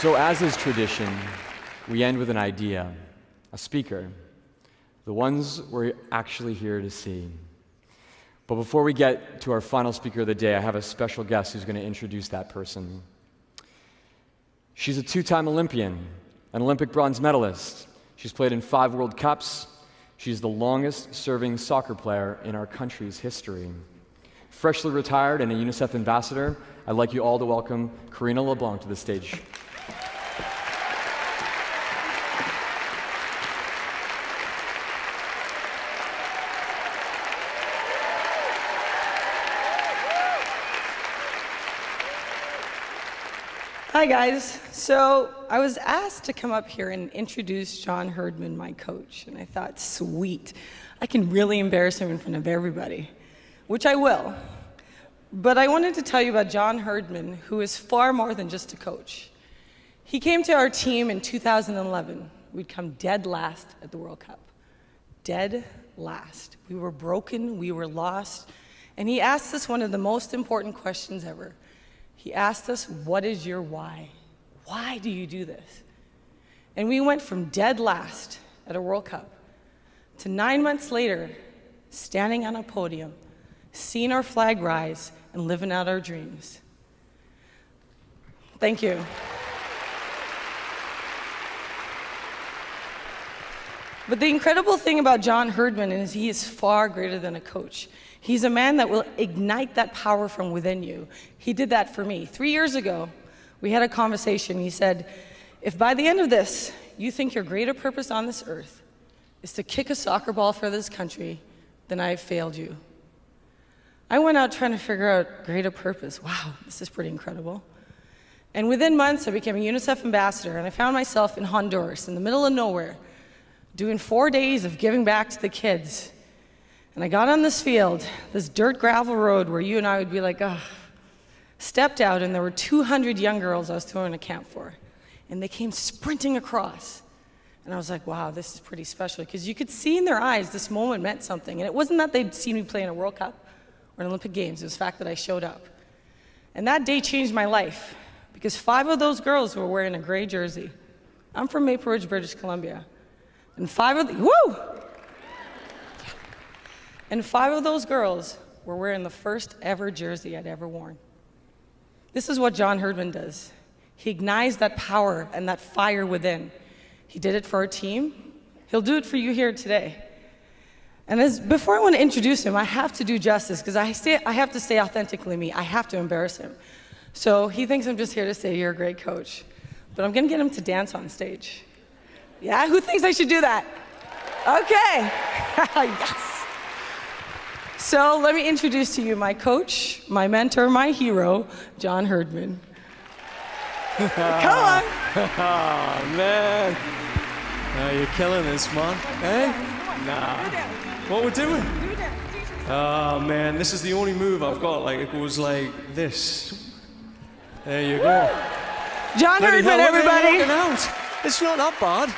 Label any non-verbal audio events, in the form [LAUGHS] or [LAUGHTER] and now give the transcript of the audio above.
So, as is tradition, we end with an idea, a speaker, the ones we're actually here to see. But before we get to our final speaker of the day, I have a special guest who's going to introduce that person. She's a two time Olympian, an Olympic bronze medalist. She's played in five World Cups. She's the longest serving soccer player in our country's history. Freshly retired and a UNICEF ambassador, I'd like you all to welcome Karina LeBlanc to the stage. Hi, guys. So I was asked to come up here and introduce John Herdman, my coach, and I thought, sweet, I can really embarrass him in front of everybody, which I will. But I wanted to tell you about John Herdman, who is far more than just a coach. He came to our team in 2011. We'd come dead last at the World Cup. Dead last. We were broken, we were lost, and he asked us one of the most important questions ever. He asked us, What is your why? Why do you do this? And we went from dead last at a World Cup to nine months later, standing on a podium, seeing our flag rise, and living out our dreams. Thank you. But the incredible thing about John Herdman is he is far greater than a coach. He's a man that will ignite that power from within you. He did that for me. Three years ago, we had a conversation. He said, If by the end of this, you think your greater purpose on this earth is to kick a soccer ball for this country, then I have failed you. I went out trying to figure out greater purpose. Wow, this is pretty incredible. And within months, I became a UNICEF ambassador, and I found myself in Honduras, in the middle of nowhere, doing four days of giving back to the kids and I got on this field, this dirt gravel road where you and I would be like, oh, stepped out, and there were 200 young girls I was throwing a camp for. And they came sprinting across. And I was like, wow, this is pretty special. Because you could see in their eyes this moment meant something. And it wasn't that they'd seen me play in a World Cup or an Olympic Games, it was the fact that I showed up. And that day changed my life because five of those girls were wearing a gray jersey. I'm from Maple Ridge, British Columbia. And five of the, woo! And five of those girls were wearing the first ever jersey I'd ever worn. This is what John Herdman does. He ignites that power and that fire within. He did it for our team. He'll do it for you here today. And as, before I want to introduce him, I have to do justice because I, say I have to stay authentically me. I have to embarrass him. So he thinks I'm just here to say you're a great coach. But I'm going to get him to dance on stage. Yeah? Who thinks I should do that? Okay. [LAUGHS] yes. So let me introduce to you my coach, my mentor, my hero, John Herdman. [LAUGHS] Come on. oh, man. Uh, you're killing this, man. Hey? Nah. What we're doing? Oh, man. This is the only move I've got. Like, it goes like this. There you go. John Herdman, everybody. It's not that bad.